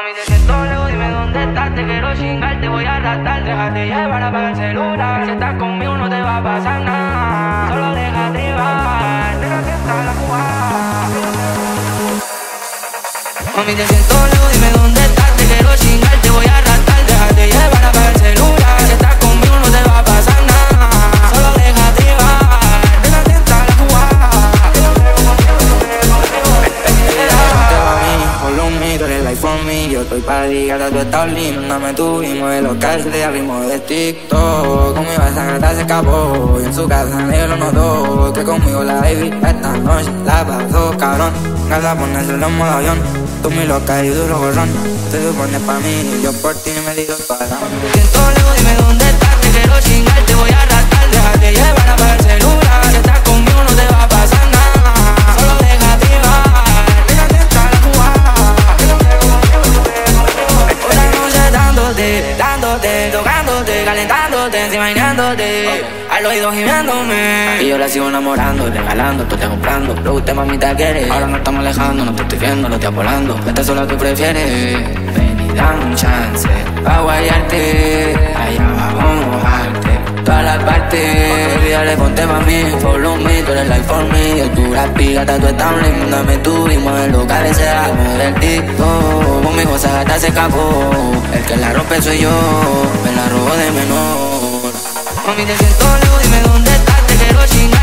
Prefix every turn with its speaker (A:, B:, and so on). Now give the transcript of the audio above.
A: Mami, te siento lejos, dime dónde estás. Te quiero chingar, te voy a arrastrar. Déjate llevar, apaga el celular. Si estás conmigo, no te va a pasar nada. Solo déjate llevar, déjate estar la jugada. Mami, te siento lejos, dime dónde estás.
B: Yo estoy para ligarte, tú estás linda Me tuvimos de los calces al ritmo de TikTok. Conmigo esa gata se escapó Y en su casa nadie lo notó Que conmigo la baby esta noche la pasó cabrón. Gata ponérselo en modo avión Tú mi loca y duro gorrón Te supones pa' mí, yo por ti me digo para
A: Siento dime dónde estás. Te quiero chingar, te voy a calentándote, encima bailándote. Al oído gimiéndome.
B: Y yo la sigo enamorando, regalando, tú te comprando Lo que usted mamita quiere. Ahora nos estamos alejando, no te estoy viendo, lo estoy volando. Esta sola tú prefieres. Ven y dame un chance Pa' guayarte Pa' mí Follow me, tú eres like for me. Tú la pigata, tú estás linda Me tuvimos en locales Se del TikTok Conmigo esa gata se escapó. El que la rompe soy yo Me la robo de menor.
A: Mami, te siento dime dónde estás. Te quiero chingar,